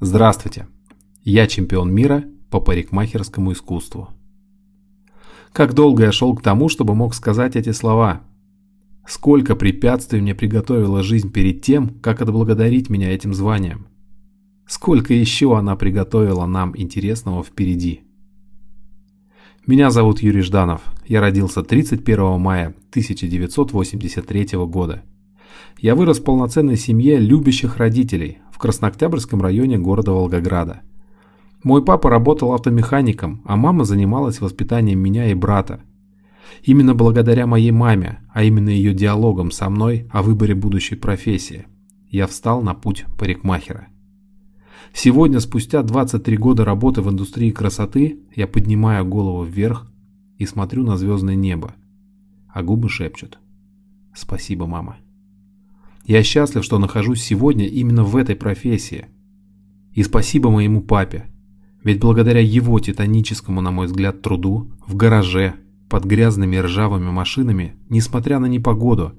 Здравствуйте! Я чемпион мира по парикмахерскому искусству. Как долго я шел к тому, чтобы мог сказать эти слова? Сколько препятствий мне приготовила жизнь перед тем, как отблагодарить меня этим званием? Сколько еще она приготовила нам интересного впереди? Меня зовут Юрий Жданов. Я родился 31 мая 1983 года. Я вырос в полноценной семье любящих родителей в Краснооктябрьском районе города Волгограда. Мой папа работал автомехаником, а мама занималась воспитанием меня и брата. Именно благодаря моей маме, а именно ее диалогам со мной о выборе будущей профессии, я встал на путь парикмахера. Сегодня, спустя 23 года работы в индустрии красоты, я поднимаю голову вверх и смотрю на звездное небо, а губы шепчут «Спасибо, мама». Я счастлив, что нахожусь сегодня именно в этой профессии. И спасибо моему папе, ведь благодаря его титаническому, на мой взгляд, труду, в гараже, под грязными ржавыми машинами, несмотря на непогоду,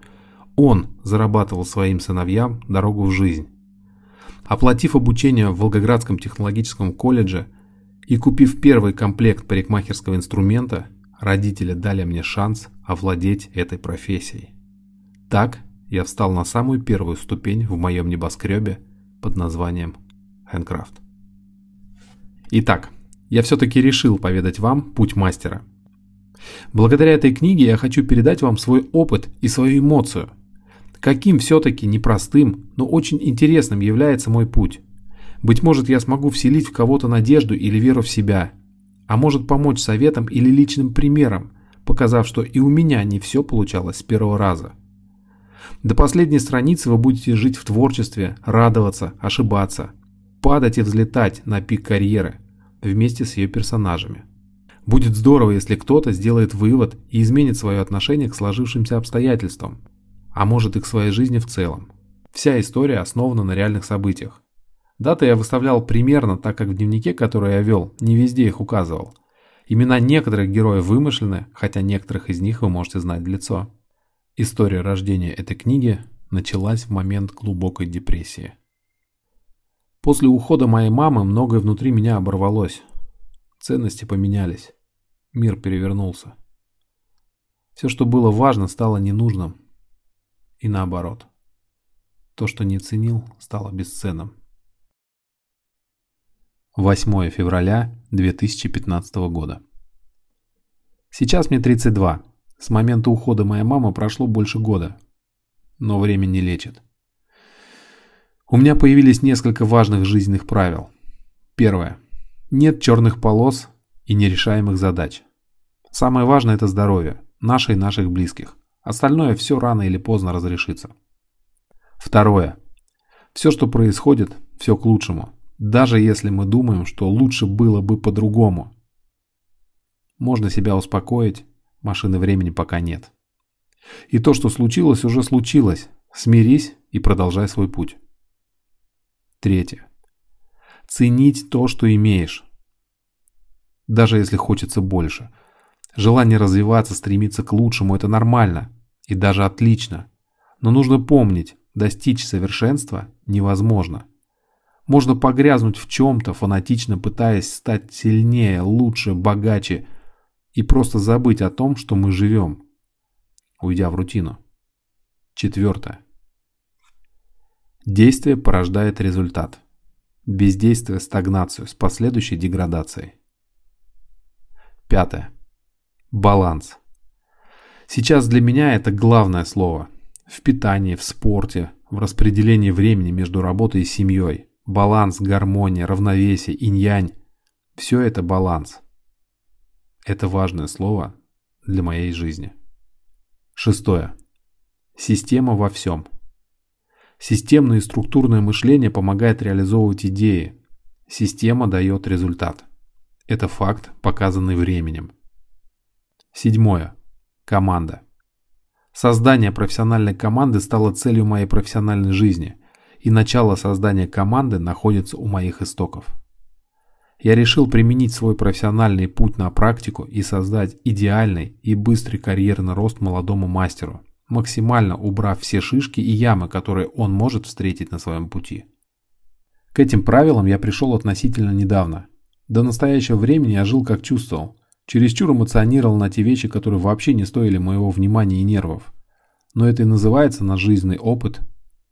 он зарабатывал своим сыновьям дорогу в жизнь. Оплатив обучение в Волгоградском технологическом колледже и купив первый комплект парикмахерского инструмента, родители дали мне шанс овладеть этой профессией. Так я встал на самую первую ступень в моем небоскребе под названием Handcraft. Итак, я все-таки решил поведать вам путь мастера. Благодаря этой книге я хочу передать вам свой опыт и свою эмоцию. Каким все-таки непростым, но очень интересным является мой путь. Быть может, я смогу вселить в кого-то надежду или веру в себя, а может помочь советом или личным примером, показав, что и у меня не все получалось с первого раза. До последней страницы вы будете жить в творчестве, радоваться, ошибаться, падать и взлетать на пик карьеры вместе с ее персонажами. Будет здорово, если кто-то сделает вывод и изменит свое отношение к сложившимся обстоятельствам, а может и к своей жизни в целом. Вся история основана на реальных событиях. Даты я выставлял примерно, так как в дневнике, который я вел, не везде их указывал. Имена некоторых героев вымышлены, хотя некоторых из них вы можете знать в лицо. История рождения этой книги началась в момент глубокой депрессии. После ухода моей мамы многое внутри меня оборвалось. Ценности поменялись. Мир перевернулся. Все, что было важно, стало ненужным. И наоборот. То, что не ценил, стало бесценным. 8 февраля 2015 года. Сейчас мне 32. С момента ухода моей мамы прошло больше года. Но время не лечит. У меня появились несколько важных жизненных правил. Первое. Нет черных полос и нерешаемых задач. Самое важное это здоровье, наше и наших близких. Остальное все рано или поздно разрешится. Второе. Все, что происходит, все к лучшему. Даже если мы думаем, что лучше было бы по-другому. Можно себя успокоить Машины времени пока нет. И то, что случилось, уже случилось. Смирись и продолжай свой путь. Третье. Ценить то, что имеешь. Даже если хочется больше. Желание развиваться, стремиться к лучшему – это нормально. И даже отлично. Но нужно помнить, достичь совершенства невозможно. Можно погрязнуть в чем-то, фанатично пытаясь стать сильнее, лучше, богаче – и просто забыть о том, что мы живем, уйдя в рутину. Четвертое. Действие порождает результат. Бездействие – стагнацию с последующей деградацией. Пятое. Баланс. Сейчас для меня это главное слово. В питании, в спорте, в распределении времени между работой и семьей. Баланс, гармония, равновесие, инь-янь. Все это баланс. Это важное слово для моей жизни. Шестое. Система во всем. Системное и структурное мышление помогает реализовывать идеи. Система дает результат. Это факт, показанный временем. Седьмое. Команда. Создание профессиональной команды стало целью моей профессиональной жизни, и начало создания команды находится у моих истоков я решил применить свой профессиональный путь на практику и создать идеальный и быстрый карьерный рост молодому мастеру, максимально убрав все шишки и ямы, которые он может встретить на своем пути. К этим правилам я пришел относительно недавно. До настоящего времени я жил как чувствовал. Чересчур эмоционировал на те вещи, которые вообще не стоили моего внимания и нервов. Но это и называется наш жизненный опыт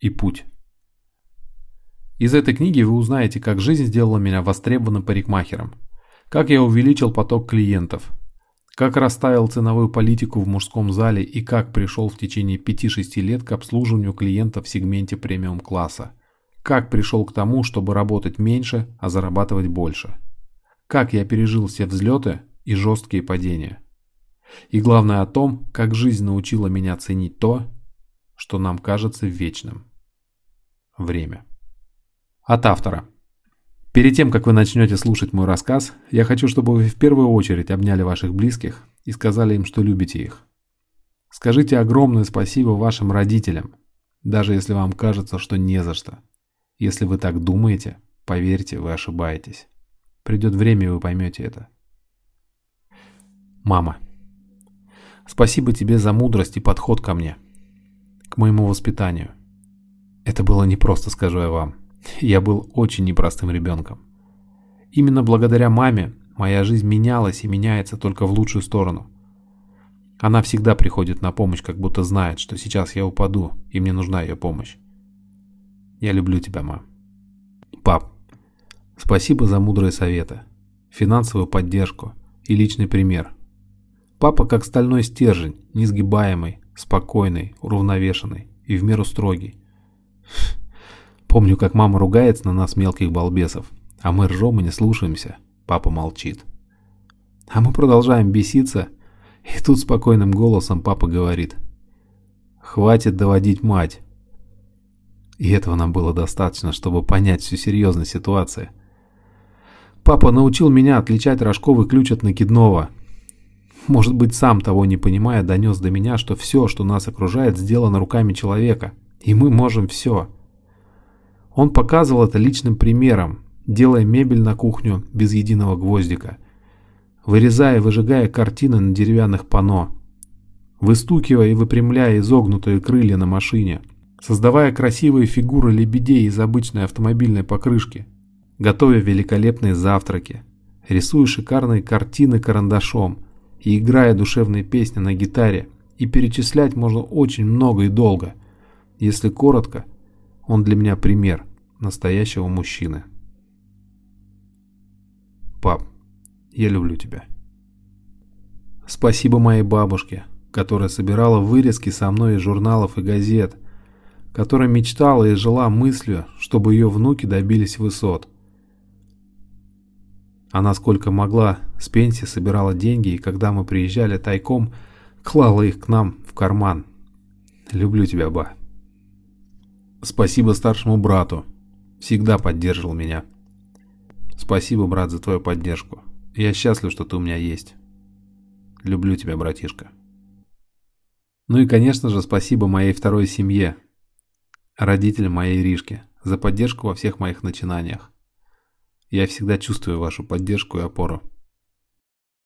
и путь. Из этой книги вы узнаете, как жизнь сделала меня востребованным парикмахером, как я увеличил поток клиентов, как расставил ценовую политику в мужском зале и как пришел в течение 5-6 лет к обслуживанию клиентов в сегменте премиум-класса, как пришел к тому, чтобы работать меньше, а зарабатывать больше, как я пережил все взлеты и жесткие падения. И главное о том, как жизнь научила меня ценить то, что нам кажется вечным. Время. От автора. Перед тем, как вы начнете слушать мой рассказ, я хочу, чтобы вы в первую очередь обняли ваших близких и сказали им, что любите их. Скажите огромное спасибо вашим родителям, даже если вам кажется, что не за что. Если вы так думаете, поверьте, вы ошибаетесь. Придет время, и вы поймете это. Мама. Спасибо тебе за мудрость и подход ко мне, к моему воспитанию. Это было непросто, скажу я вам. Я был очень непростым ребенком. Именно благодаря маме моя жизнь менялась и меняется только в лучшую сторону. Она всегда приходит на помощь, как будто знает, что сейчас я упаду, и мне нужна ее помощь. Я люблю тебя, мам. Пап, спасибо за мудрые советы, финансовую поддержку и личный пример. Папа как стальной стержень, несгибаемый, спокойный, уравновешенный и в меру строгий. Помню, как мама ругается на нас мелких балбесов, а мы ржем и не слушаемся. Папа молчит. А мы продолжаем беситься, и тут спокойным голосом папа говорит. «Хватит доводить мать». И этого нам было достаточно, чтобы понять всю серьезность ситуации. Папа научил меня отличать рожковый ключ от накидного. Может быть, сам того не понимая, донес до меня, что все, что нас окружает, сделано руками человека. И мы можем все. Он показывал это личным примером, делая мебель на кухню без единого гвоздика, вырезая и выжигая картины на деревянных панно, выстукивая и выпрямляя изогнутые крылья на машине, создавая красивые фигуры лебедей из обычной автомобильной покрышки, готовя великолепные завтраки, рисуя шикарные картины карандашом и играя душевные песни на гитаре, и перечислять можно очень много и долго. Если коротко – он для меня пример настоящего мужчины. Пап, я люблю тебя. Спасибо моей бабушке, которая собирала вырезки со мной из журналов и газет, которая мечтала и жила мыслью, чтобы ее внуки добились высот. Она сколько могла с пенсии собирала деньги, и когда мы приезжали тайком, клала их к нам в карман. Люблю тебя, ба. Спасибо старшему брату. Всегда поддерживал меня. Спасибо, брат, за твою поддержку. Я счастлив, что ты у меня есть. Люблю тебя, братишка. Ну и, конечно же, спасибо моей второй семье, родителям моей Иришки, за поддержку во всех моих начинаниях. Я всегда чувствую вашу поддержку и опору.